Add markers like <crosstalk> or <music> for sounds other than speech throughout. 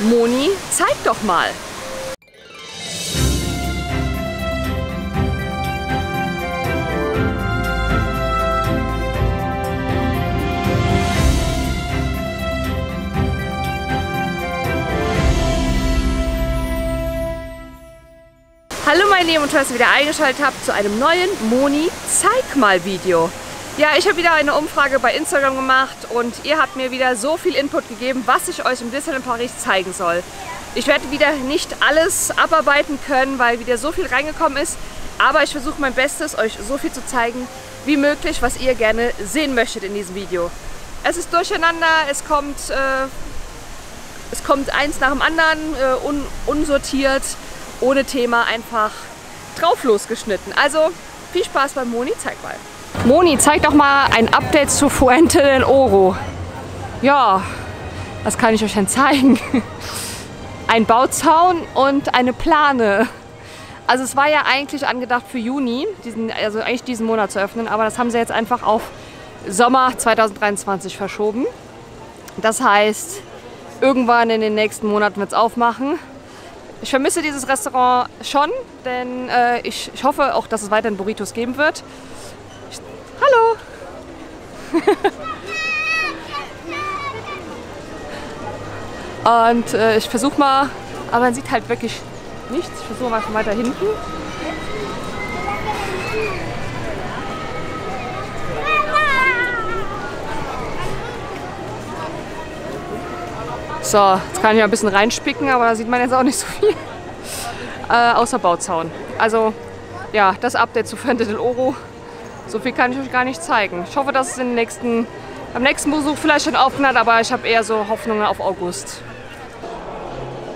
Moni, zeig doch mal. Hallo meine Lieben und schön, dass ihr wieder eingeschaltet habt zu einem neuen Moni Zeig mal Video. Ja, ich habe wieder eine Umfrage bei Instagram gemacht und ihr habt mir wieder so viel Input gegeben, was ich euch im Disneyland Paris zeigen soll. Ich werde wieder nicht alles abarbeiten können, weil wieder so viel reingekommen ist, aber ich versuche mein Bestes, euch so viel zu zeigen wie möglich, was ihr gerne sehen möchtet in diesem Video. Es ist durcheinander, es kommt, äh, es kommt eins nach dem anderen, äh, un unsortiert ohne Thema einfach drauf losgeschnitten. Also viel Spaß beim Moni, zeig mal. Moni, zeig doch mal ein Update zu Fuente del Oro. Ja, was kann ich euch denn zeigen? <laughs> Ein Bauzaun und eine Plane. Also es war ja eigentlich angedacht für Juni, diesen, also eigentlich diesen Monat zu öffnen, aber das haben sie jetzt einfach auf Sommer 2023 verschoben. Das heißt, irgendwann in den nächsten Monaten wird es aufmachen. Ich vermisse dieses Restaurant schon, denn äh, ich, ich, hoffe auch, dass es weiterhin Burritos geben wird. Hallo! Und äh, ich versuche mal, aber man sieht halt wirklich nichts. Ich versuche mal von weiter hinten. So, jetzt kann ich ein bisschen reinspicken, aber da sieht man jetzt auch nicht so viel. Äh, außer Bauzaun. Also, ja, das Update zu Fuente Oro. So viel kann ich euch gar nicht zeigen. Ich hoffe, dass es in den nächsten, am nächsten Besuch vielleicht schon aufknallt, aber ich habe eher so Hoffnungen auf August.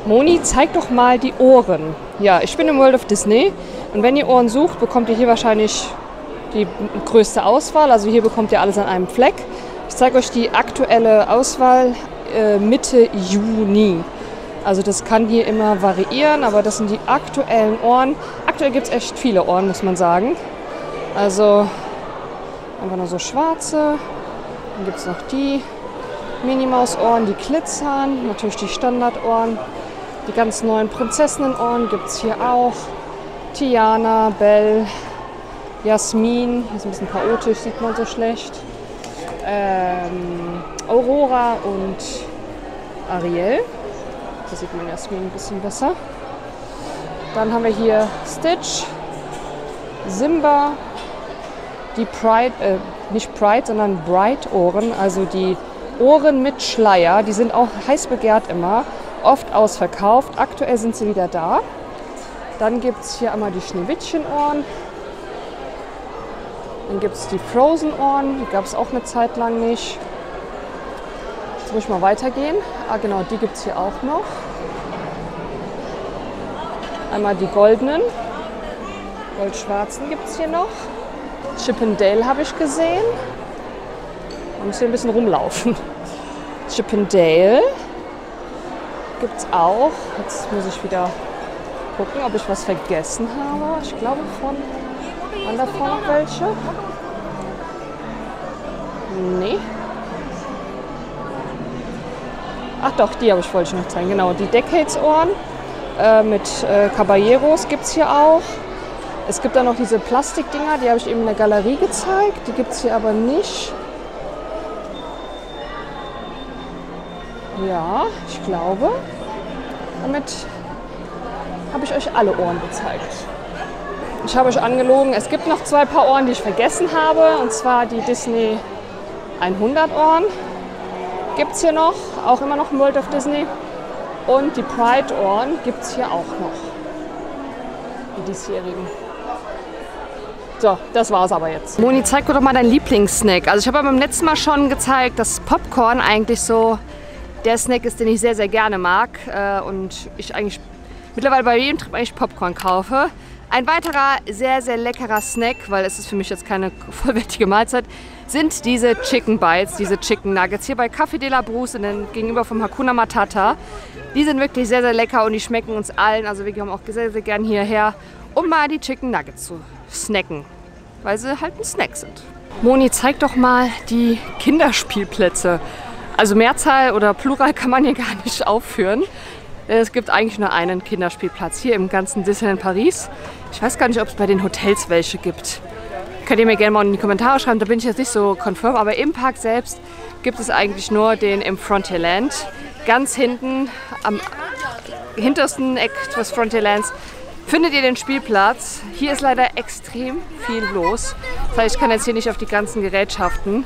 Moni, zeig doch mal die Ohren. Ja, ich bin im World of Disney und wenn ihr Ohren sucht, bekommt ihr hier wahrscheinlich die größte Auswahl. Also hier bekommt ihr alles an einem Fleck. Ich zeige euch die aktuelle Auswahl äh, Mitte Juni. Also das kann hier immer variieren, aber das sind die aktuellen Ohren. Aktuell gibt es echt viele Ohren, muss man sagen. Also einfach nur so schwarze. Dann gibt es noch die Minimaus-Ohren, die glitzern. Natürlich die Standardohren. Die ganz neuen Prinzessinnenohren gibt es hier auch. Tiana, Belle, Jasmin. Hier ist ein bisschen chaotisch, sieht man so schlecht. Ähm, Aurora und Ariel. Da sieht man Jasmin ein bisschen besser. Dann haben wir hier Stitch, Simba, die Pride, äh, nicht Pride, sondern Bright Ohren, also die Ohren mit Schleier. Die sind auch heiß begehrt immer, oft ausverkauft. Aktuell sind sie wieder da. Dann gibt es hier einmal die Schneewittchen-Ohren. Dann gibt es die Frozen-Ohren, die gab es auch eine Zeit lang nicht. Jetzt muss ich mal weitergehen. Ah genau, die gibt es hier auch noch. Einmal die goldenen. Goldschwarzen gibt es hier noch. Chippendale habe ich gesehen. Man muss hier ein bisschen rumlaufen. Chippendale gibt es auch. Jetzt muss ich wieder gucken, ob ich was vergessen habe. Ich glaube von. Waren da vorne welche? Nee. Ach doch, die habe ich wollte ich noch zeigen. Genau, die Decades-Ohren äh, mit äh, Caballeros gibt es hier auch. Es gibt da noch diese Plastikdinger, die habe ich eben in der Galerie gezeigt. Die gibt es hier aber nicht. Ja, ich glaube, damit habe ich euch alle Ohren gezeigt. Ich habe euch angelogen, es gibt noch zwei Paar Ohren, die ich vergessen habe. Und zwar die Disney 100 Ohren gibt es hier noch, auch immer noch im World of Disney. Und die Pride Ohren gibt es hier auch noch. Die diesjährigen. So, das war's aber jetzt. Moni, zeig mir doch mal deinen Lieblingssnack. Also ich habe beim letzten Mal schon gezeigt, dass Popcorn eigentlich so der Snack ist, den ich sehr, sehr gerne mag. Äh, und ich eigentlich mittlerweile bei jedem Trip eigentlich Popcorn kaufe. Ein weiterer sehr, sehr leckerer Snack, weil es ist für mich jetzt keine <laughs> vollwertige Mahlzeit, sind diese Chicken Bites, diese Chicken Nuggets hier bei Café de la Bruce gegenüber vom Hakuna Matata. Die sind wirklich sehr, sehr lecker und die schmecken uns allen. Also wir kommen auch sehr, sehr gern hierher, um mal die Chicken Nuggets zu snacken, weil sie halt ein Snack sind. Moni, zeig doch mal die Kinderspielplätze. Also Mehrzahl oder Plural kann man hier gar nicht aufführen. Es gibt eigentlich nur einen Kinderspielplatz hier im ganzen Disneyland Paris. Ich weiß gar nicht, ob es bei den Hotels welche gibt. Könnt ihr mir gerne mal in die Kommentare schreiben, da bin ich jetzt nicht so konfirm. Aber im Park selbst gibt es eigentlich nur den im Frontierland. Ganz hinten, am hintersten Eck des Frontierlands, findet ihr den Spielplatz. Hier ist leider extrem viel los. Das heißt, ich kann jetzt hier nicht auf die ganzen Gerätschaften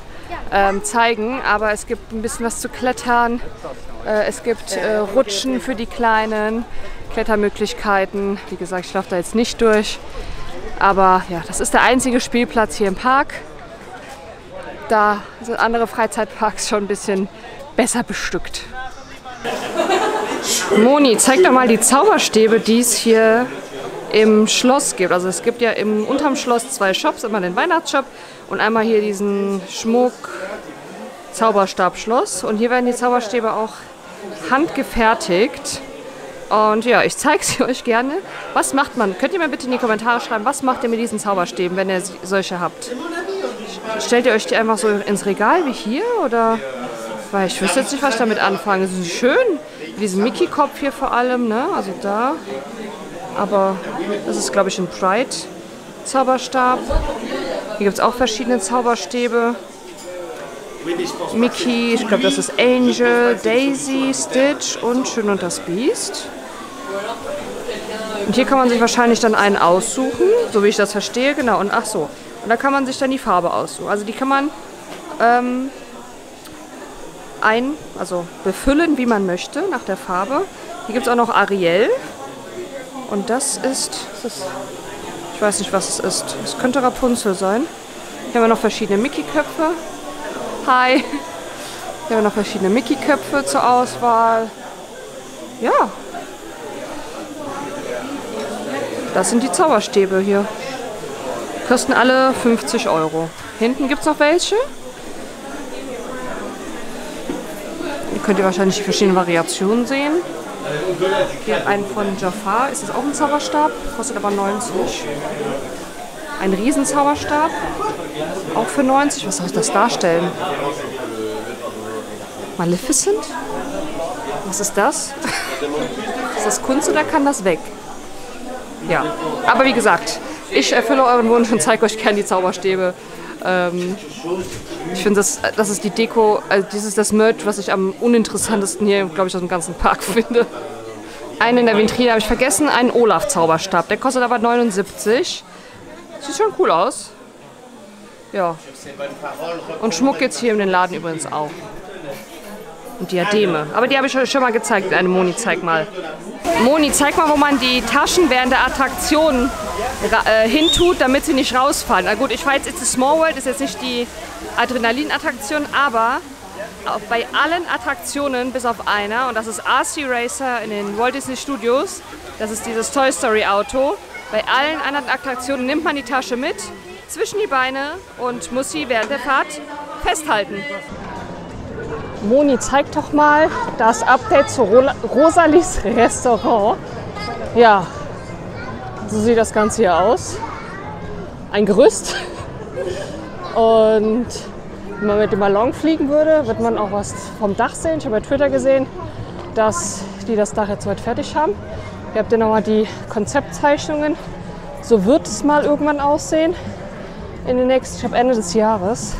ähm, zeigen, aber es gibt ein bisschen was zu klettern. Äh, es gibt äh, Rutschen für die Kleinen, Klettermöglichkeiten. Wie gesagt, ich laufe da jetzt nicht durch. Aber ja, das ist der einzige Spielplatz hier im Park. Da sind andere Freizeitparks schon ein bisschen besser bestückt. Moni, zeig doch mal die Zauberstäbe, die es hier im Schloss gibt. Also es gibt ja im unterm Schloss zwei Shops, einmal den Weihnachtsshop und einmal hier diesen Schmuck Zauberstabschloss. Und hier werden die Zauberstäbe auch handgefertigt. Und ja, ich zeige sie <laughs> euch gerne. Was macht man? Könnt ihr mir bitte in die Kommentare schreiben, was macht ihr mit diesen Zauberstäben, wenn ihr solche habt? Stellt ihr euch die einfach so ins Regal wie hier? Oder? Weil ich wüsste jetzt nicht, was ich damit anfange. Sie sind schön. Diesen Mickey-Kopf hier vor allem, ne? Also da. Aber das ist, glaube ich, ein Pride-Zauberstab. Hier gibt es auch verschiedene Zauberstäbe. Mickey, ich glaube, das ist Angel, Daisy, Stitch und Schön und das Biest. Und hier kann man sich wahrscheinlich dann einen aussuchen, so wie ich das verstehe, genau. Und ach so, und da kann man sich dann die Farbe aussuchen. Also die kann man ähm, ein, also befüllen, wie man möchte, nach der Farbe. Hier gibt es auch noch Ariel. Und das ist, ich weiß nicht, was es ist. Es könnte Rapunzel sein. Hier haben wir noch verschiedene Mickey-Köpfe. Hi. Hier haben wir noch verschiedene Mickey-Köpfe zur Auswahl. Ja. Das sind die Zauberstäbe hier. Kosten alle 50 Euro. Hinten gibt es noch welche. Hier könnt ihr wahrscheinlich die verschiedenen Variationen sehen. Hier einen von Jafar. Ist das auch ein Zauberstab? Kostet aber 90. Ein Riesenzauberstab. Auch für 90. Was soll das darstellen? Maleficent? Was ist das? <laughs> ist das Kunst oder kann das weg? Ja, aber wie gesagt, ich erfülle euren Wunsch und zeige euch gerne die Zauberstäbe. Ähm, ich finde, das, das ist die Deko, also dieses ist das Merch, was ich am uninteressantesten hier, glaube ich, aus dem ganzen Park <laughs> finde. Einen in der Vitrine habe ich vergessen, einen Olaf-Zauberstab. Der kostet aber 79. Sieht schon cool aus. Ja. Und Schmuck jetzt hier in den Laden übrigens auch. Und Diademe. Aber die habe ich euch schon mal gezeigt. Eine Moni, zeig mal. Moni, zeig mal, wo man die Taschen während der Attraktion äh, hintut, damit sie nicht rausfallen. Na gut, ich weiß, It's a Small World ist jetzt nicht die Adrenalin-Attraktion, aber bei allen Attraktionen, bis auf einer, und das ist RC Racer in den Walt Disney Studios, das ist dieses Toy Story Auto, bei allen anderen Attraktionen nimmt man die Tasche mit, zwischen die Beine und muss sie während der Fahrt festhalten. Moni, zeig doch mal das Update zu Rosalis Restaurant. Ja, so sieht das Ganze hier aus. Ein Gerüst. Und wenn man mit dem Ballon fliegen würde, wird man auch was vom Dach sehen. Ich habe bei Twitter gesehen, dass die das Dach jetzt weit fertig haben. Hier habt ihr nochmal die Konzeptzeichnungen. So wird es mal irgendwann aussehen in den nächsten, ich glaube Ende des Jahres.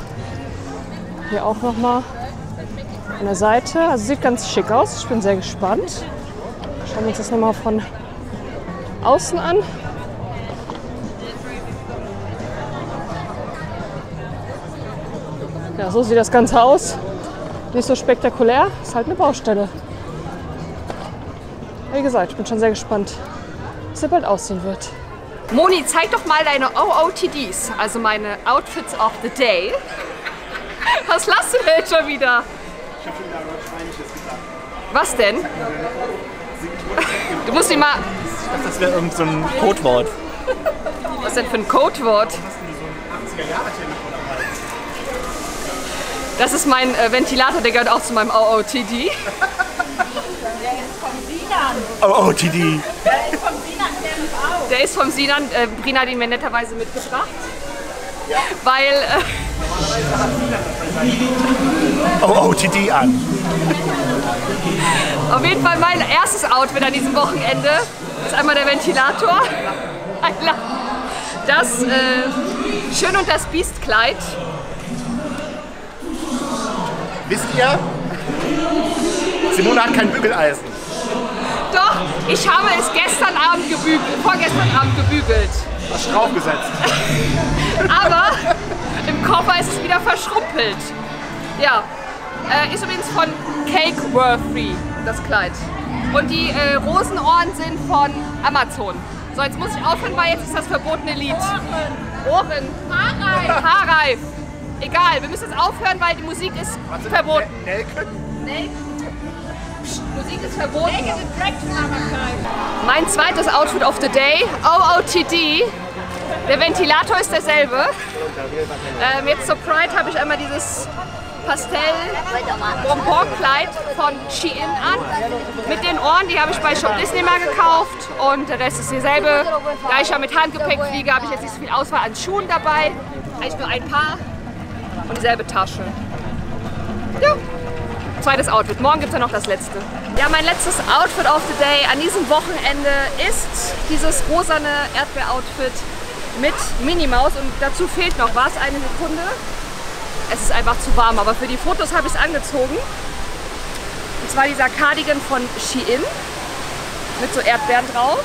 Hier auch nochmal an der Seite. Also sieht ganz schick aus. Ich bin sehr gespannt. Schauen wir uns das nochmal von außen an. Ja, so sieht das Ganze aus. Nicht so spektakulär, ist halt eine Baustelle. Wie gesagt, ich bin schon sehr gespannt, wie es bald aussehen wird. Moni, zeig doch mal deine OOTDs, also meine Outfits of the Day. Was lachst du denn schon wieder? Ich habe schon wieder was denn? Du musst ihn mal... Ich dachte, das wäre irgendein so ein Codewort. Was denn für ein Codewort? Das ist mein äh, Ventilator, der gehört auch zu meinem OOTD. Der ist vom Sinan. OOTD. Der ist vom Sinan, der auch. Der ist vom Sinan. Äh, Brina hat ihn mir netterweise mitgebracht. Ja. Weil... Äh, OOTD an. Auf jeden Fall mein erstes Outfit an diesem Wochenende ist einmal der Ventilator. Das äh, Schön und das Biest-Kleid. Wisst ihr, Simone hat kein Bügeleisen. Doch, ich habe es gestern Abend gebügelt, vorgestern Abend gebügelt. Hast draufgesetzt. <laughs> Aber im Koffer ist es wieder verschrumpelt. Ja, äh, ist übrigens von Cake Worthy, das Kleid. Und die äh, Rosenohren sind von Amazon. So, jetzt muss ich aufhören, weil jetzt ist das verbotene Lied. Ohren. Haarreif. Haarreif. Egal, wir müssen jetzt aufhören, weil die Musik ist verboten. Nelke? Nelken. Musik ist verboten. Mein zweites Outfit of the Day, OOTD. Der Ventilator ist derselbe. Ähm, jetzt zur Pride habe ich einmal dieses Pastell Bonbon-Kleid von Shein an. Mit den Ohren, die habe ich bei Shop Disney mal gekauft. Und der Rest ist dieselbe. Da ich ja mit Handgepäck fliege, habe ich jetzt nicht so viel Auswahl an Schuhen dabei. Eigentlich nur ein Paar und dieselbe Tasche. Ja, zweites Outfit. Morgen gibt es ja noch das letzte. Ja, mein letztes Outfit of the Day an diesem Wochenende ist dieses rosane Erdbeer-Outfit mit Minimaus und dazu fehlt noch was, eine Sekunde. Es ist einfach zu warm, aber für die Fotos habe ich es angezogen. Und zwar dieser Cardigan von Shein mit so Erdbeeren drauf.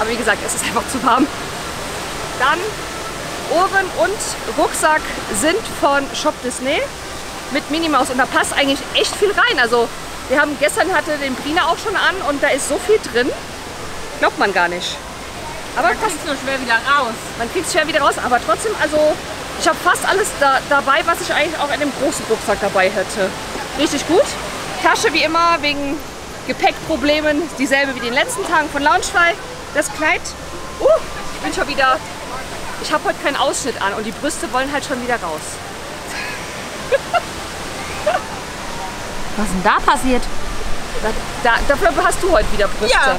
Aber wie gesagt, es ist einfach zu warm. Dann Ohren und Rucksack sind von Shop Disney mit Minimaus und da passt eigentlich echt viel rein. Also wir haben gestern hatte den Brina auch schon an und da ist so viel drin, glaubt man gar nicht. Aber man kriegt es nur schwer wieder raus. Man kriegt es schwer wieder raus, aber trotzdem, also ich habe fast alles da, dabei, was ich eigentlich auch in dem großen Rucksack dabei hätte. Richtig gut. Tasche wie immer wegen Gepäckproblemen dieselbe wie den letzten Tagen von Loungefly. Das Kleid, uh, ich bin schon wieder, ich habe heute keinen Ausschnitt an und die Brüste wollen halt schon wieder raus. <laughs> Was ist denn da passiert? Da, da, dafür hast du heute wieder Brüste. Ja.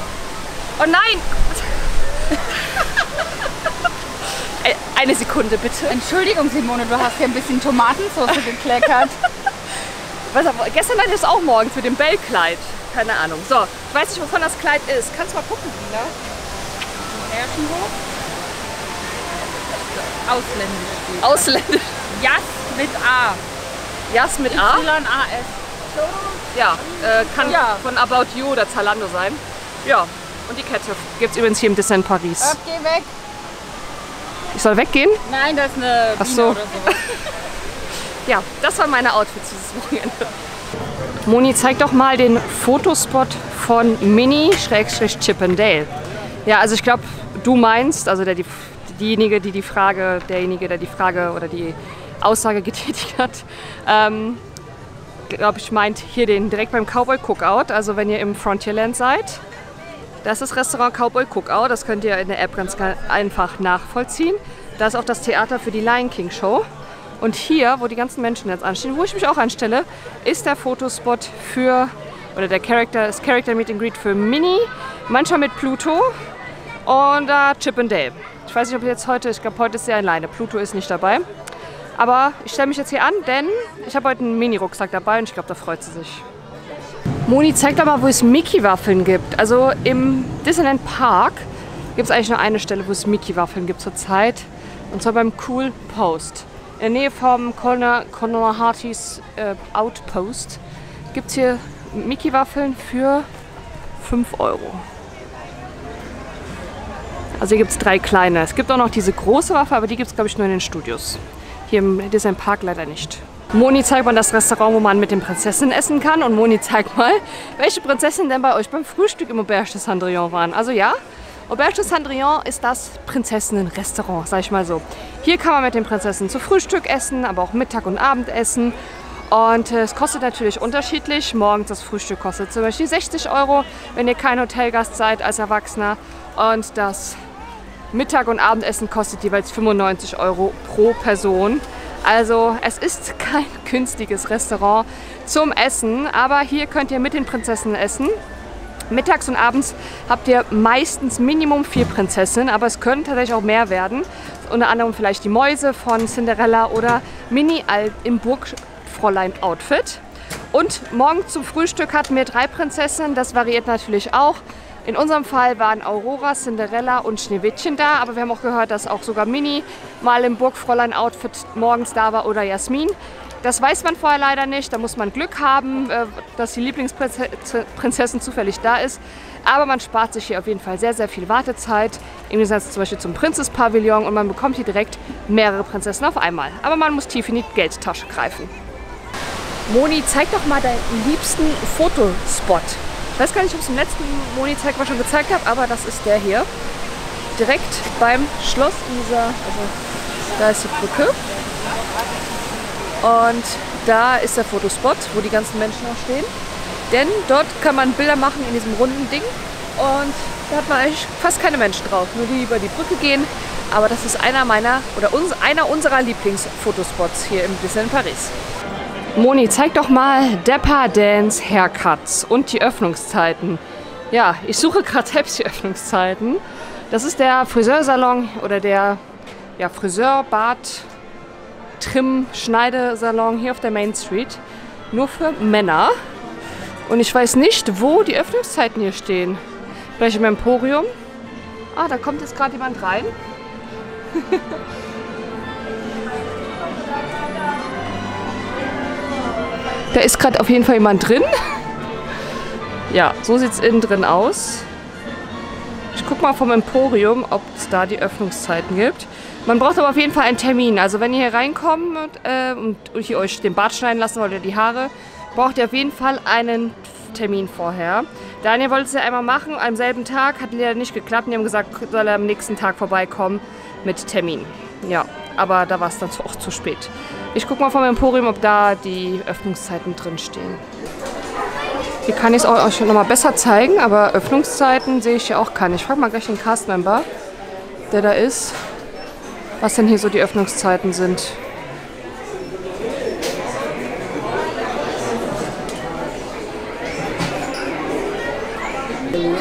Oh nein! Äh, Eine Sekunde bitte. Entschuldigung, Simone, du hast hier ein bisschen Tomatensauce <laughs> gekleckert. Was, gestern hatte ich es auch morgens mit dem Bellkleid. Keine Ahnung. So, ich weiß nicht, wovon das Kleid ist. Kannst du mal gucken, Lina? Ausländisch. Ausländisch. Jas mit A. Jas mit A? Y-A-S. Ja, äh, kann Ja. von About You oder Zalando sein. Ja, und die Kette gibt es übrigens hier im Disneyland Paris. Geh weg. Ich soll weggehen? Nein, das ist eine Ach Biene so. oder sowas. <laughs> Ja, das waren meine Outfits dieses Wochenende. Moni, zeig doch mal den Fotospot von Mini-Chip and Dale. Ja, also ich glaube, du meinst, also der, die, diejenige, die die Frage, derjenige, der die Frage oder die Aussage getätigt hat, ähm, glaube ich, meint hier den direkt beim Cowboy Cookout. Also wenn ihr im Frontierland seid, das ist Restaurant Cowboy Cookout. Das könnt ihr in der App ganz ga- einfach nachvollziehen. Da ist auch das Theater für die Lion King Show. Und hier, wo die ganzen Menschen jetzt anstehen, wo ich mich auch anstelle, ist der Fotospot für, oder der Character, das Character Meet and Greet für Minnie, manchmal mit Pluto und äh, Chip and Dale. Ich weiß nicht, ob jetzt heute, ich glaube, heute ist sie alleine. Pluto ist nicht dabei. Aber ich stelle mich jetzt hier an, denn ich habe heute einen Mini-Rucksack dabei und ich glaube, da freut sie sich. Moni, zeig doch mal, wo es Mickey-Waffeln gibt. Also im Disneyland Park gibt es eigentlich nur eine Stelle, wo es Mickey-Waffeln gibt zurzeit. Und zwar beim Cool Post. In der Nähe vom Conor, Conor Hartys äh, Outpost gibt es hier Mickey-Waffeln für 5 Euro. Also hier gibt es drei kleine. Es gibt auch noch diese große Waffe, aber die gibt es, glaube ich, nur in den Studios. Hier im Disneyland Park leider nicht. Moni zeigt mal das Restaurant, wo man mit den Prinzessinnen essen kann. Und Moni zeigt mal, welche Prinzessinnen denn bei euch beim Frühstück im Auberge de Cendrillon waren. Also ja, Auberge de Cendrillon ist das Prinzessinnen-Restaurant, sag ich mal so. Hier kann man mit den Prinzessinnen zu Frühstück essen, aber auch Mittag und Abendessen. Und äh, es kostet natürlich unterschiedlich. Morgens das Frühstück kostet zum Beispiel 60 Euro, wenn ihr kein Hotelgast seid als Erwachsener. Und das Mittag- und Abendessen kostet jeweils 95 Euro pro Person. Also es ist kein <laughs> günstiges Restaurant zum Essen, aber hier könnt ihr mit den Prinzessinnen essen. Mittags und abends habt ihr meistens Minimum vier Prinzessinnen, aber es können tatsächlich auch mehr werden. Unter anderem vielleicht die Mäuse von Cinderella oder Mini im Burgfräulein-Outfit. Und morgen zum Frühstück hatten wir drei Prinzessinnen, das variiert natürlich auch. In unserem Fall waren Aurora, Cinderella und Schneewittchen da, aber wir haben auch gehört, dass auch sogar Mini mal im Burgfräulein-Outfit morgens da war oder Jasmin. Das weiß man vorher leider nicht, da muss man Glück haben, äh, dass die Lieblingsprinzessin zufällig da ist. Aber man spart sich hier auf jeden Fall sehr, sehr viel Wartezeit, im Gegensatz zum Beispiel zum Prinzesspavillon und man bekommt hier direkt mehrere Prinzessinnen auf einmal. Aber man muss tief in die Geldtasche greifen. Moni, zeig doch mal deinen liebsten Fotospot. Ich weiß gar nicht, ob ich es im letzten Moni-Zeig mal schon gezeigt habe, aber das ist der hier. Direkt beim Schloss dieser, also da ist die Brücke. Und da ist der Fotospot, wo die ganzen Menschen auch stehen. Denn dort kann man Bilder machen in diesem runden Ding. Und da hat man eigentlich fast keine Menschen drauf, nur die über die Brücke gehen. Aber das ist einer meiner oder uns, einer unserer Lieblingsfotospots hier im Disneyland Paris. Moni, zeig doch mal Depper Dance Haircuts und die Öffnungszeiten. Ja, ich suche gerade selbst die Öffnungszeiten. Das ist der Friseursalon oder der ja, Friseur, Bart, Trim, Schneidesalon hier auf der Main Street. Nur für Männer. Und ich weiß nicht, wo die Öffnungszeiten hier stehen. Vielleicht im Emporium. Ah, da kommt jetzt gerade jemand rein. <laughs> Da ist gerade auf jeden Fall jemand drin. Ja, so sieht es innen drin aus. Ich gucke mal vom Emporium, ob es da die Öffnungszeiten gibt. Man braucht aber auf jeden Fall einen Termin. Also wenn ihr hier reinkommt äh, und, und ihr euch den Bart schneiden lassen wollt oder die Haare, braucht ihr auf jeden Fall einen Termin vorher. Daniel wollte es ja einmal machen, am selben Tag, hat leider nicht geklappt. Die haben gesagt, soll er am nächsten Tag vorbeikommen mit Termin. Ja, aber da war es dann auch zu spät. Ich gucke mal vom Emporium, ob da die Öffnungszeiten drin stehen. Hier kann ich es euch noch mal besser zeigen, aber Öffnungszeiten sehe ich hier auch keine. Ich frage mal gleich den Castmember, der da ist, was denn hier so die Öffnungszeiten sind.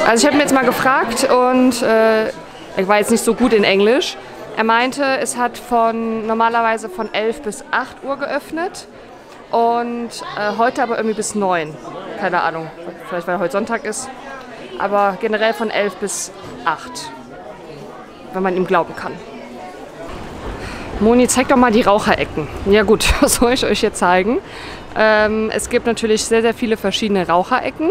Also ich habe mir jetzt mal gefragt und äh, ich war jetzt nicht so gut in Englisch. Er meinte, es hat von normalerweise von 11 bis 8 Uhr geöffnet und äh, heute aber irgendwie bis 9. Keine Ahnung, vielleicht weil heute Sonntag ist. Aber generell von 11 bis 8, wenn man ihm glauben kann. Moni, zeig doch mal die Raucherecken. Ja gut, <laughs> was soll ich euch hier zeigen? Ähm, es gibt natürlich sehr, sehr viele verschiedene Raucherecken,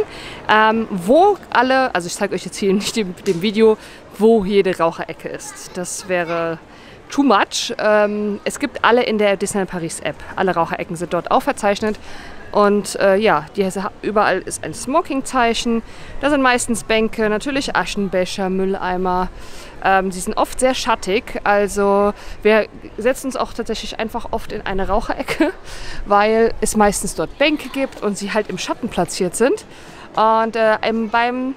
ähm, wo alle, also ich zeige euch jetzt hier nicht im, dem Video, wo jede Raucherecke ist. Das wäre too much. Ähm, es gibt alle in der Disneyland Paris App. Alle Raucherecken sind dort auch verzeichnet. Und äh, ja, die, überall ist ein Smoking-Zeichen. Da sind meistens Bänke, natürlich Aschenbecher, Mülleimer. Ähm, sie sind oft sehr schattig. Also wir setzen uns auch tatsächlich einfach oft in eine Raucherecke, <laughs> weil es meistens dort Bänke gibt und sie halt im Schatten platziert sind. Und äh, beim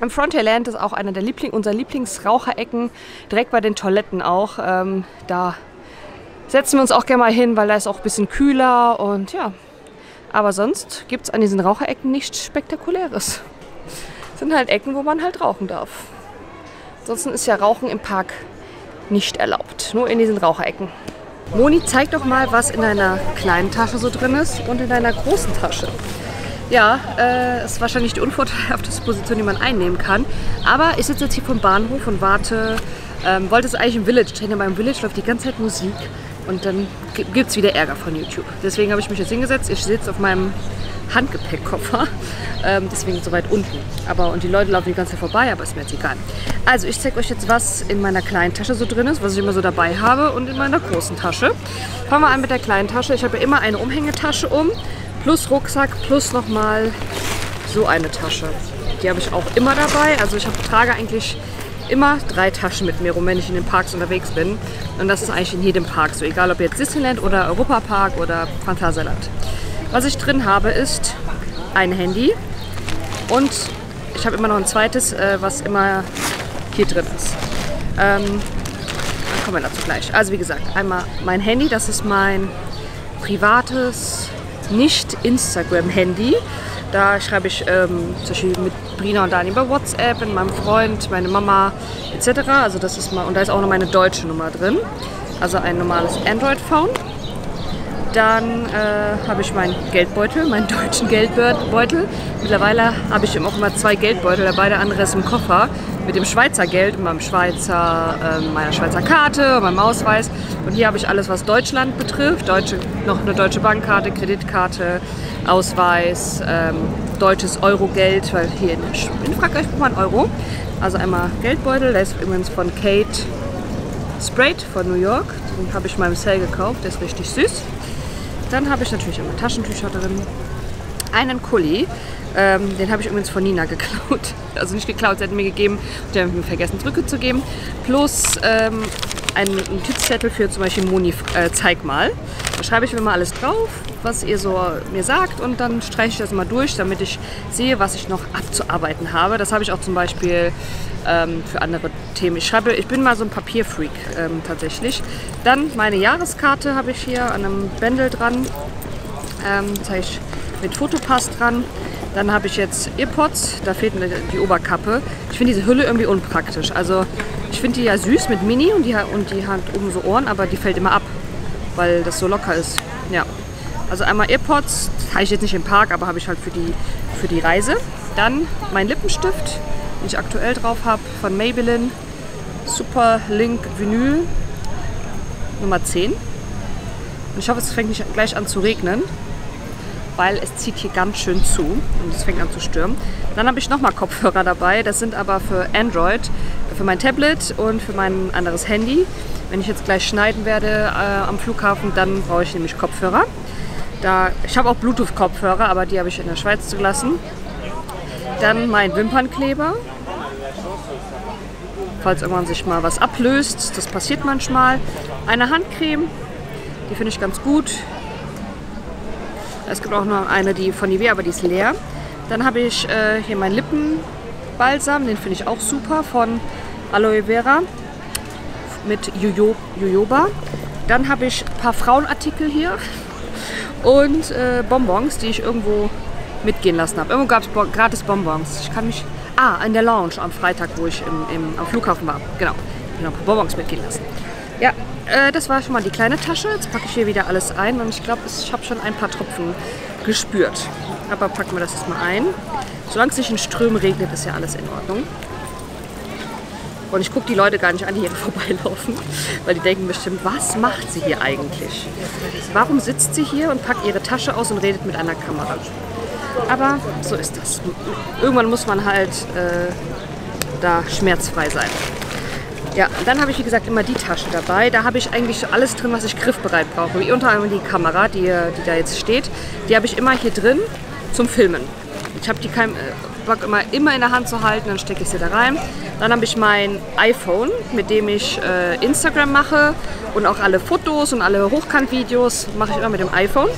im Frontierland ist auch einer der Liebling unserer Lieblingsraucherecken, direkt bei den Toiletten auch. Ähm, da setzen wir uns auch gerne mal hin, weil da ist auch ein bisschen kühler und ja. Aber sonst gibt es an diesen Raucherecken nichts Spektakuläres. Das <laughs> sind halt Ecken, wo man halt rauchen darf. Ansonsten ist ja Rauchen im Park nicht erlaubt, nur in diesen Raucherecken. Moni, zeig doch mal, was in deiner kleinen Tasche so drin ist und in deiner großen Tasche. Ja, äh, ist wahrscheinlich die unvorteilhafteste Position, die man einnehmen kann. Aber ich sitze jetzt hier vom Bahnhof und warte. Ähm, wollte es eigentlich im Village drehen, aber im Village läuft die ganze Zeit Musik. Und dann gibt es wieder Ärger von YouTube. Deswegen habe ich mich jetzt hingesetzt. Ich sitze auf meinem Handgepäckkoffer. <laughs> Ähm, deswegen so weit unten. Aber, und die Leute laufen die ganze Zeit vorbei, aber ist mir jetzt egal. Also ich zeige euch jetzt, was in meiner kleinen Tasche so drin ist, was ich immer so dabei habe und in meiner großen Tasche. Fangen wir an mit der kleinen Tasche. Ich habe ja immer eine Umhängetasche um plus Rucksack plus nochmal so eine Tasche. Die habe ich auch immer dabei. Also ich hab, trage eigentlich immer drei Taschen mit mir rum, wenn ich in den Parks unterwegs bin. Und das ist eigentlich in jedem Park so, egal ob jetzt Disneyland oder Europapark oder Phantasialand. Was ich drin habe ist ein Handy und ich habe immer noch ein zweites, äh, was immer hier drin ist. Ähm, kommen wir dazu gleich. Also wie gesagt, einmal mein Handy, das ist mein privates nicht Instagram-Handy. Da schreibe ich ähm, zum Beispiel mit Brina und Dani über WhatsApp, mit meinem Freund, meine Mama etc. Also das ist mal, und da ist auch noch meine deutsche Nummer drin. Also ein normales Android-Phone. Dann äh, habe ich meinen Geldbeutel, meinen deutschen Geldbeutel. Mittlerweile habe ich auch immer zwei Geldbeutel der andere ist im Koffer mit dem Schweizer Geld und meinem Schweizer, äh, meiner Schweizer Karte, meinem Ausweis. Und hier habe ich alles, was Deutschland betrifft. Deutsche, noch eine deutsche Bankkarte, Kreditkarte, Ausweis, ähm, deutsches Eurogeld, weil hier in, in Frankreich braucht man Euro. Also einmal Geldbeutel, der ist übrigens von Kate Sprayed von New York. Den habe ich meinem Sale gekauft, der ist richtig süß. Dann habe ich natürlich immer Taschentücher drin. Einen Kuli, ähm, den habe ich übrigens von Nina geklaut. <laughs> Also nicht geklaut, sie hat mir gegeben und die habe mir vergessen zurückzugeben. Plus ähm, einen Notizzettel für zum Beispiel Moni, äh, zeig mal. Da schreibe ich mir mal alles drauf, was ihr so mir sagt und dann streiche ich das mal durch, damit ich sehe, was ich noch abzuarbeiten habe. Das habe ich auch zum Beispiel ähm, für andere Themen. Ich schreibe, ich bin mal so ein Papierfreak ähm, tatsächlich. Dann meine Jahreskarte habe ich hier an einem Bändel dran. Ähm, zeige ich mit Fotopass dran. Dann habe ich jetzt Earpods, da fehlt mir die Oberkappe. Ich finde diese Hülle irgendwie unpraktisch. Also ich finde die ja süß mit Mini und die, und die hat oben so Ohren, aber die fällt immer ab, weil das so locker ist. Ja. Also einmal Earpods, habe ich jetzt nicht im Park, aber habe ich halt für die, für die Reise. Dann mein Lippenstift, den ich aktuell drauf habe, von Maybelline. Super Link Vinyl Nummer 10. Und ich hoffe, es fängt nicht gleich an zu regnen weil es zieht hier ganz schön zu und es fängt an zu stürmen. Dann habe ich nochmal Kopfhörer dabei. Das sind aber für Android, für mein Tablet und für mein anderes Handy. Wenn ich jetzt gleich schneiden werde äh, am Flughafen, dann brauche ich nämlich Kopfhörer. Da, ich habe auch Bluetooth-Kopfhörer, aber die habe ich in der Schweiz zugelassen. Dann mein Wimpernkleber. Falls irgendwann sich mal was ablöst, das passiert manchmal. Eine Handcreme, die finde ich ganz gut. Es gibt auch noch eine, die von Nivea, aber die ist leer. Dann habe ich äh, hier meinen Lippenbalsam, den finde ich auch super, von Aloe Vera mit Jojoba. Dann habe ich ein paar Frauenartikel hier und äh, Bonbons, die ich irgendwo mitgehen lassen habe. Irgendwo gab es gratis Bonbons. Ich kann mich... Ah, in der Lounge am Freitag, wo ich im, im, am Flughafen war. Genau. Ich paar Bonbons mitgehen lassen. Ja, äh, das war schon mal die kleine Tasche. Jetzt packe ich hier wieder alles ein und ich glaube, ich habe schon ein paar Tropfen gespürt. Aber packen wir das jetzt mal ein. Solange es nicht in Strömen regnet, ist ja alles in Ordnung. Und ich gucke die Leute gar nicht an, die hier <laughs> vorbeilaufen, weil die denken bestimmt, was macht sie hier eigentlich? Warum sitzt sie hier und packt ihre Tasche aus und redet mit einer Kamera? Aber so ist das. Irgendwann muss man halt äh, da schmerzfrei sein. Ja, dann habe ich wie gesagt immer die Tasche dabei. Da habe ich eigentlich alles drin, was ich griffbereit brauche. Wie unter anderem die Kamera, die, die da jetzt steht. Die habe ich immer hier drin zum Filmen. Ich habe die kein, äh, immer, immer in der Hand zu halten, dann stecke ich sie da rein. Dann habe ich mein iPhone, mit dem ich äh, Instagram mache und auch alle Fotos und alle Hochkantvideos mache ich immer mit dem iPhone.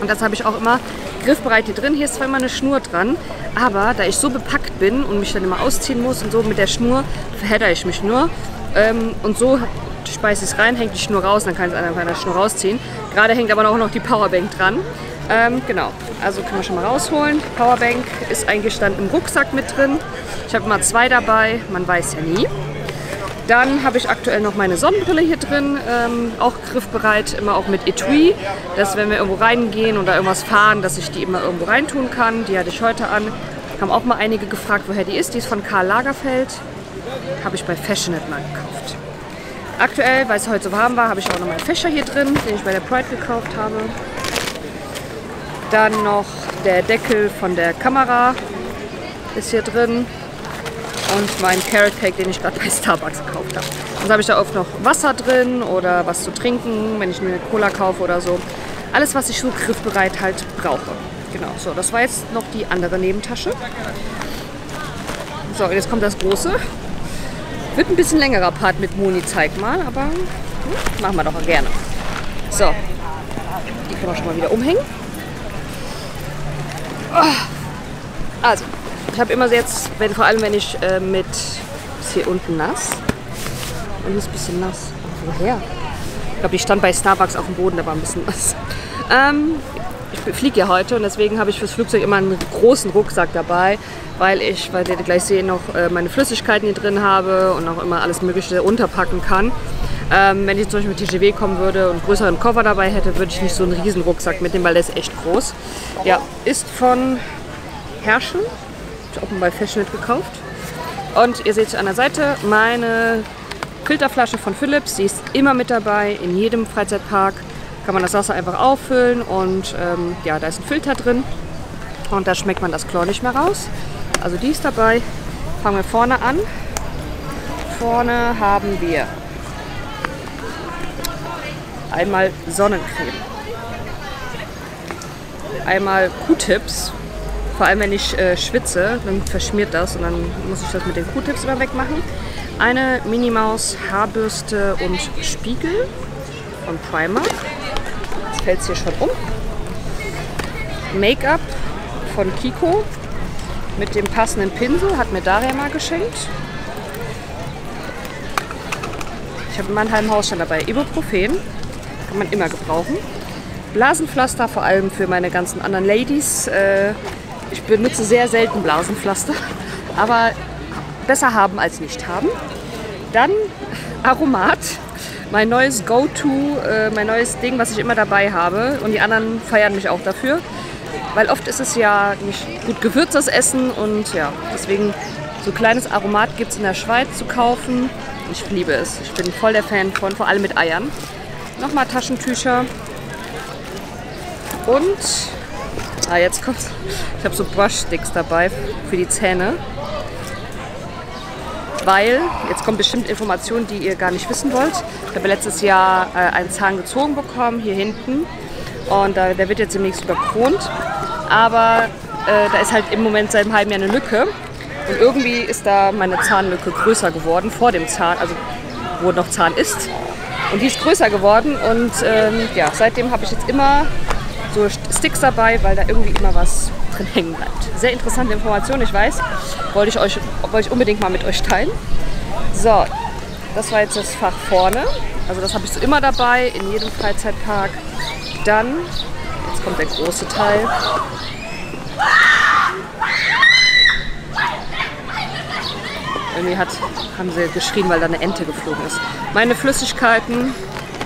Und das habe ich auch immer griffbereit hier drin. Hier ist zwar immer eine Schnur dran, aber da ich so bepackt bin und mich dann immer ausziehen muss und so mit der Schnur, verhedder ich mich nur. Ähm, und so speise ich es rein, hängt die Schnur raus, dann kann ich es einfach an der Schnur rausziehen. Gerade hängt aber auch noch die Powerbank dran. Ähm, genau, also können wir schon mal rausholen. Powerbank ist eingestanden im Rucksack mit drin. Ich habe immer zwei dabei, man weiß ja nie. Dann habe ich aktuell noch meine Sonnenbrille hier drin, ähm, auch griffbereit, immer auch mit Etui, dass wenn wir irgendwo reingehen oder irgendwas fahren, dass ich die immer irgendwo reintun kann. Die hatte ich heute an. Haben auch mal einige gefragt, woher die ist. Die ist von Karl Lagerfeld. Habe ich bei Fashionette mal gekauft. Aktuell, weil es heute so warm war, habe ich auch noch meinen Fächer hier drin, den ich bei der Pride gekauft habe. Dann noch der Deckel von der Kamera ist hier drin und meinen Carrot Cake, den ich gerade bei Starbucks gekauft habe. Dann habe ich da oft noch Wasser drin oder was zu trinken, wenn ich mir eine Cola kaufe oder so. Alles, was ich so griffbereit halt brauche. Genau, so, das war jetzt noch die andere Nebentasche. So, jetzt kommt das große. Wird ein bisschen längerer Part mit Moni, zeig mal, aber hm, machen wir doch gerne. So, die können wir schon mal wieder umhängen. Also, ich habe immer jetzt, wenn, vor allem wenn ich äh, mit, ist hier unten nass. Und ist ein bisschen nass. Woher? Ich glaube, ich stand bei Starbucks auf dem Boden, da war ein bisschen nass. Ähm, ich fliege ja heute und deswegen habe ich fürs Flugzeug immer einen großen Rucksack dabei, weil ich, weil ihr gleich sehen, noch äh, meine Flüssigkeiten hier drin habe und auch immer alles Mögliche unterpacken kann. Ähm, wenn ich zum Beispiel mit TGW kommen würde und einen größeren Koffer dabei hätte, würde ich nicht so einen riesen Rucksack mitnehmen, weil der ist echt groß. Ja, ist von Herschel. Hab ich mal bei Fashionet gekauft. Und ihr seht an der Seite meine Filterflasche von Philips. Die ist immer mit dabei in jedem Freizeitpark kann man das Wasser einfach auffüllen und ähm, ja, da ist ein Filter drin und da schmeckt man das Chlor nicht mehr raus. Also die ist dabei. Fangen wir vorne an. Vorne haben wir einmal Sonnencreme, einmal Q-Tips. Vor allem wenn ich äh, schwitze, dann verschmiert das und dann muss ich das mit den Q-Tips immer wegmachen. Eine Minimaus Haarbürste und Spiegel von Primark fällt es hier schon um. Make-up von Kiko mit dem passenden Pinsel, hat mir Daria mal geschenkt. Ich habe in Haus schon dabei Ibuprofen, kann man immer gebrauchen. Blasenpflaster, vor allem für meine ganzen anderen Ladies. Äh, ich benutze sehr selten Blasenpflaster, aber besser haben als nicht haben. Dann Aromat, mein neues Go-To, äh, mein neues Ding, was ich immer dabei habe. Und die anderen feiern mich auch dafür. Weil oft ist es ja nicht gut gewürztes Essen und ja, deswegen so kleines Aromat gibt es in der Schweiz zu kaufen. Ich liebe es. Ich bin voll der Fan von, vor allem mit Eiern. Nochmal Taschentücher. Und, ah jetzt kommt's. Ich habe so Brushsticks dabei für die Zähne weil jetzt kommt bestimmt Informationen, die ihr gar nicht wissen wollt. Ich habe letztes Jahr äh, einen Zahn gezogen bekommen, hier hinten. Und äh, der wird jetzt demnächst überkront. Aber äh, da ist halt im Moment seit einem halben Jahr eine Lücke. Und irgendwie ist da meine Zahnlücke größer geworden vor dem Zahn, also wo noch Zahn ist. Und die ist größer geworden und ähm, ja, seitdem habe ich jetzt immer so Sticks dabei, weil da irgendwie immer was drin hängen bleibt. Sehr interessante Information, ich weiß. Wollte ich, euch, wollte ich unbedingt mal mit euch teilen. So, das war jetzt das Fach vorne. Also das habe ich so immer dabei, in jedem Freizeitpark. Dann, jetzt kommt der große Teil. Irgendwie hat, haben sie geschrien, weil da eine Ente geflogen ist. Meine Flüssigkeiten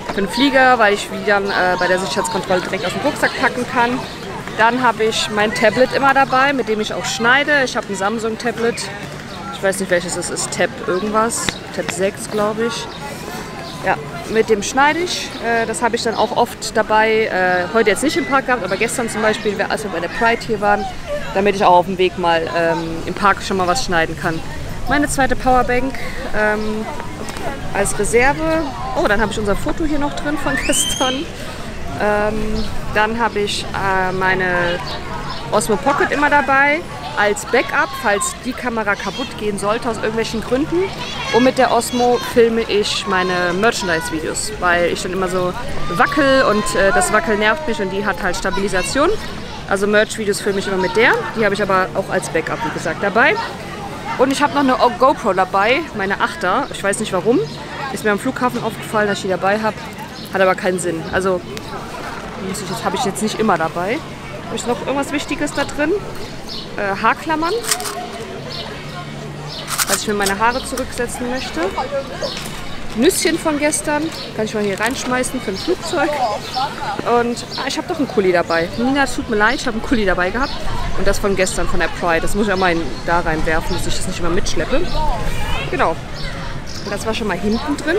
für den Flieger, weil ich dann äh, bei der Sicherheitskontrolle direkt aus dem Rucksack packen kann. Dann habe ich mein Tablet immer dabei, mit dem ich auch schneide. Ich habe ein Samsung-Tablet. Ich weiß nicht welches es ist, Tab irgendwas. Tab 6, glaube ich. Ja, mit dem schneide ich. Äh, das habe ich dann auch oft dabei. Äh, heute jetzt nicht im Park gehabt, aber gestern zum Beispiel, als wir bei der Pride hier waren, damit ich auch auf dem Weg mal ähm, im Park schon mal was schneiden kann. Meine zweite Powerbank ähm, als Reserve. Oh, dann habe ich unser Foto hier noch drin von <laughs> gestern. Ähm, dann habe ich äh, meine Osmo Pocket immer dabei als Backup, falls die Kamera kaputt gehen sollte aus irgendwelchen Gründen. Und mit der Osmo filme ich meine Merchandise-Videos, weil ich dann immer so wackel und äh, das Wackel nervt mich und die hat halt Stabilisation. Also Merch-Videos filme ich immer mit der. Die habe ich aber auch als Backup, wie gesagt, dabei. Und ich habe noch eine GoPro dabei, meine Achter. Ich weiß nicht warum. Ist mir am Flughafen aufgefallen, dass ich die dabei habe. Hat aber keinen Sinn. Also das habe ich jetzt nicht immer dabei. Habe ich noch irgendwas Wichtiges da drin? Äh, Haarklammern. Falls ich mir meine Haare zurücksetzen möchte. Nüsschen von gestern. Kann ich mal hier reinschmeißen für ein Flugzeug. Und ah, ich habe doch einen Kuli dabei. Nina, es tut mir leid, ich habe einen Kuli dabei gehabt. Und das von gestern, von der Pride. Das muss ich auch mal in, da reinwerfen, dass ich das nicht immer mitschleppe. Genau. Und das war schon mal hinten drin.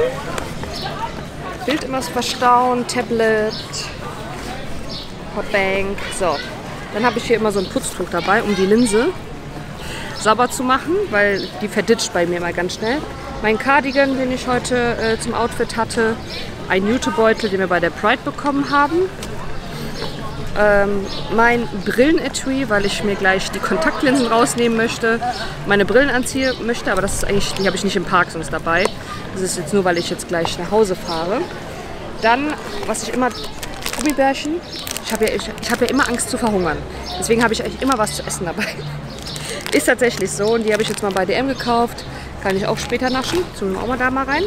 Bild immer verstauen, Tablet, Hotbank. So, dann habe ich hier immer so ein Putztuch dabei, um die Linse sauber zu machen, weil die verditscht bei mir mal ganz schnell. Mein Cardigan, den ich heute äh, zum Outfit hatte, ein Jutebeutel, den wir bei der Pride bekommen haben. Ähm, mein Brillenetui, weil ich mir gleich die Kontaktlinsen rausnehmen möchte, meine Brillen anziehen möchte, aber das ist eigentlich, die habe ich nicht im Park sonst dabei. Das ist jetzt nur, weil ich jetzt gleich nach Hause fahre. Dann, was ich immer, Gummibärchen, ich habe ja, ich, ich hab ja immer Angst zu verhungern. Deswegen habe ich eigentlich immer was zu essen dabei. <laughs> Ist tatsächlich so und die habe ich jetzt mal bei DM gekauft. Kann ich auch später naschen. Tun auch mal da mal rein.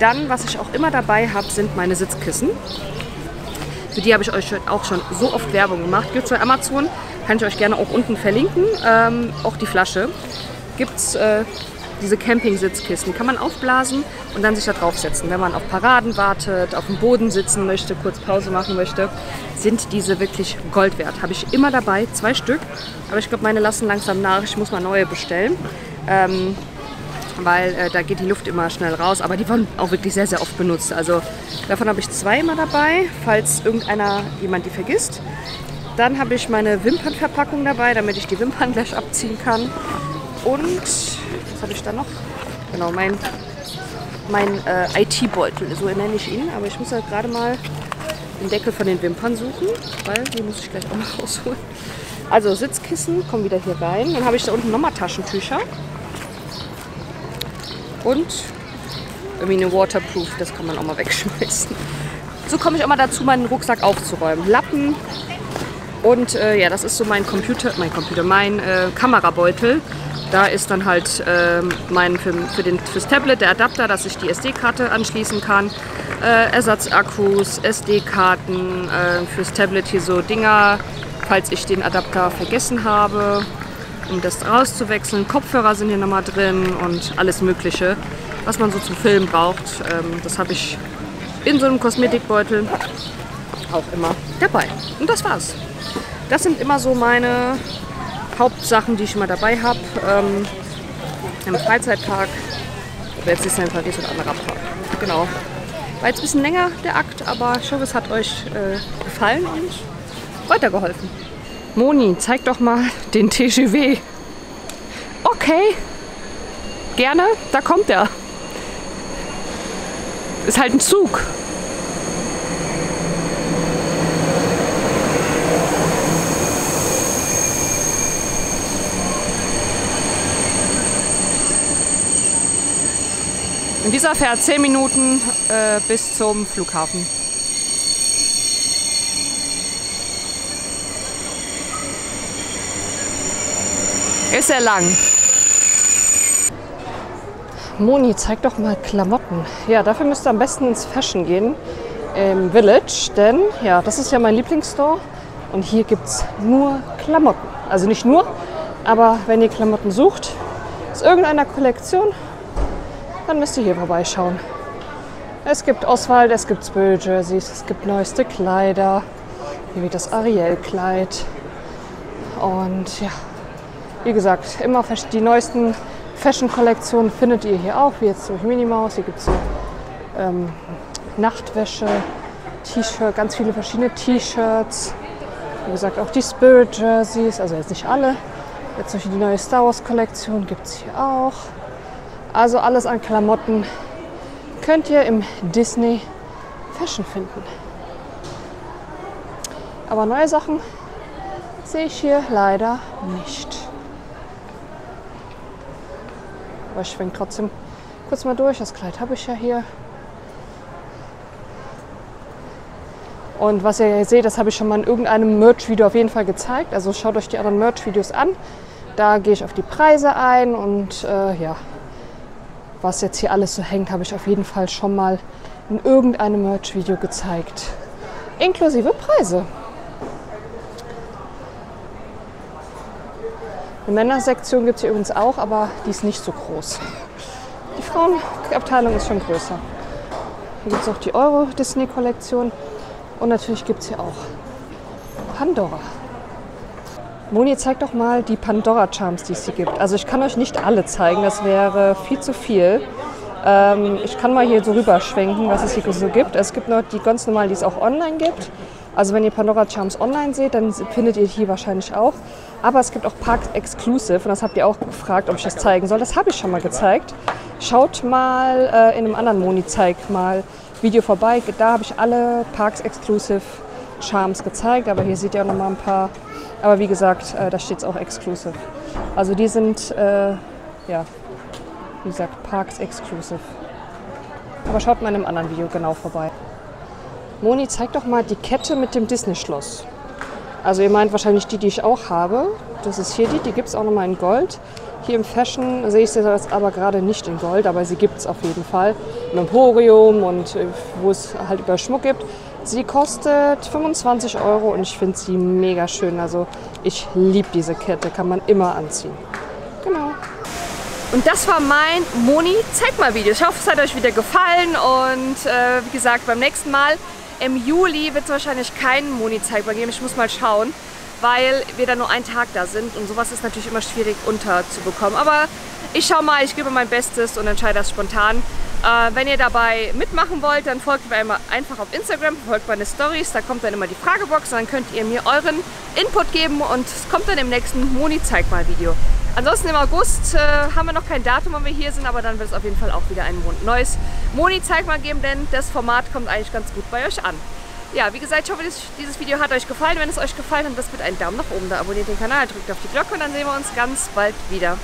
Dann, was ich auch immer dabei habe, sind meine Sitzkissen. Für die habe ich euch auch schon so oft Werbung gemacht. Gibt es bei Amazon, kann ich euch gerne auch unten verlinken. Ähm, auch die Flasche. Gibt es äh, diese Campingsitzkisten. Die kann man aufblasen und dann sich da draufsetzen. Wenn man auf Paraden wartet, auf dem Boden sitzen möchte, kurz Pause machen möchte, sind diese wirklich Gold wert. Habe ich immer dabei, zwei Stück. Aber ich glaube, meine lassen langsam nach. Ich muss mal neue bestellen. Ähm, weil äh, da geht die Luft immer schnell raus. Aber die waren auch wirklich sehr, sehr oft benutzt. Also davon habe ich zwei immer dabei, falls irgendeiner jemand die vergisst. Dann habe ich meine Wimpernverpackung dabei, damit ich die Wimpern gleich abziehen kann. Und was habe ich da noch? Genau, mein, mein äh, IT-Beutel, so nenne ich ihn. Aber ich muss halt gerade mal den Deckel von den Wimpern suchen, weil die muss ich gleich auch noch <laughs> rausholen. Also Sitzkissen kommen wieder hier rein. Dann habe ich da unten nochmal Taschentücher. Und irgendwie eine Waterproof, das kann man auch mal <laughs> wegschmeißen. So komme ich auch mal dazu, meinen Rucksack aufzuräumen. Lappen und äh, ja, das ist so mein Computer, mein Computer, mein äh, Kamerabeutel. Da ist dann halt äh, mein für, für den, fürs Tablet der Adapter, dass ich die SD-Karte anschließen kann. Äh, Ersatzakkus, SD-Karten, äh, fürs Tablet hier so Dinger, falls ich den Adapter vergessen habe, um das rauszuwechseln. Kopfhörer sind hier nochmal drin und alles Mögliche, was man so zum Filmen braucht. Ähm, das habe ich in so einem Kosmetikbeutel auch immer dabei. Und das war's. Das sind immer so meine Hauptsachen, die ich immer dabei habe. Ähm, Im Freizeitpark, jetzt ist ein Paris und anderer Park. Genau. War jetzt ein bisschen länger der Akt, aber ich hoffe, es hat euch äh, gefallen und weitergeholfen. Moni, zeig doch mal den TGW. Okay, gerne, da kommt er. Ist halt ein Zug. Und dieser fährt 10 Minuten äh, bis zum Flughafen. Ist sehr lang. Moni, zeig doch mal Klamotten. Ja, dafür müsst ihr am besten ins Fashion gehen im Village, denn ja, das ist ja mein Lieblingsstore und hier gibt es nur Klamotten. Also nicht nur, aber wenn ihr Klamotten sucht, aus irgendeiner Kollektion, dann müsst ihr hier vorbeischauen. Es gibt Oswald, es gibt Spill Jerseys, es gibt neueste Kleider, wie das Ariel-Kleid. Und ja, wie gesagt, immer die neuesten Fashion-Kollektionen findet ihr hier auch, wie jetzt durch Minimaus. Hier gibt es so ähm, Nachtwäsche, T-Shirt, ganz viele verschiedene T-Shirts. Wie gesagt, auch die Spirit Jerseys, also jetzt nicht alle. Jetzt durch die neue Star Wars Kollektion gibt es hier auch. Also alles an Klamotten könnt ihr im Disney Fashion finden. Aber neue Sachen sehe ich hier leider nicht. Aber ich schwenke trotzdem kurz mal durch. Das Kleid habe ich ja hier. Und was ihr hier seht, das habe ich schon mal in irgendeinem Merch-Video auf jeden Fall gezeigt. Also schaut euch die anderen Merch-Videos an. Da gehe ich auf die Preise ein und äh, ja, was jetzt hier alles so hängt, habe ich auf jeden Fall schon mal in irgendeinem Merch-Video gezeigt. Inklusive Preise. Eine Männersektion gibt es hier übrigens auch, aber die ist nicht so groß. Die Frauenabteilung ist schon größer. Hier gibt es auch die Euro-Disney-Kollektion und natürlich gibt es hier auch Pandora. Moni, zeig doch mal die Pandora-Charms, die es hier gibt. Also ich kann euch nicht alle zeigen, das wäre viel zu viel. Ähm, ich kann mal hier so rüberschwenken, was es hier so gibt. Es gibt noch die ganz normalen, die es auch online gibt. Also wenn ihr Pandora Charms online seht, dann findet ihr die wahrscheinlich auch. Aber es gibt auch Parks Exclusive und das habt ihr auch gefragt, ob ich das zeigen soll. Das habe ich schon mal gezeigt. Schaut mal äh, in einem anderen Moni-Zeig mal Video vorbei. Da habe ich alle Parks Exclusive Charms gezeigt, aber hier seht ihr auch noch mal ein paar aber wie gesagt, äh, da steht es auch exclusive. Also die sind, äh, ja, wie gesagt, Parks exclusive. Aber schaut mal in einem anderen Video genau vorbei. Moni, zeig doch mal die Kette mit dem Disney-Schloss. Also ihr meint wahrscheinlich die, die ich auch habe. Das ist hier die, die gibt es auch nochmal in Gold. Hier im Fashion sehe ich sie jetzt aber gerade nicht in Gold, aber sie gibt es auf jeden Fall. Im Emporium und äh, wo es halt über Schmuck gibt. Sie kostet 25 Euro und ich finde sie mega schön. Also ich liebe diese Kette, kann man immer anziehen. Genau. Und das war mein Moni Zeig mal Video. Ich hoffe, es hat euch wieder gefallen und äh, wie gesagt, beim nächsten Mal im Juli wird es wahrscheinlich keinen Moni Zeig mal geben. Ich muss mal schauen, weil wir da nur einen Tag da sind und sowas ist natürlich immer schwierig unterzubekommen. Aber ich schau mal, ich gebe mein Bestes und entscheide das spontan. Äh, wenn ihr dabei mitmachen wollt, dann folgt mir einfach auf Instagram, folgt meine Stories, da kommt dann immer die Fragebox und dann könnt ihr mir euren Input geben und es kommt dann im nächsten Moni Zeig mal Video. Ansonsten im August äh, haben wir noch kein Datum, wann wir hier sind, aber dann wird es auf jeden Fall auch wieder ein neues Moni-Zeig mal geben, denn das Format kommt eigentlich ganz gut bei euch an. Ja, wie gesagt, ich hoffe, dieses Video hat euch gefallen. Wenn es euch gefallen hat, lasst bitte einen Daumen nach oben da, abonniert den Kanal, drückt auf die Glocke und dann sehen wir uns ganz bald wieder.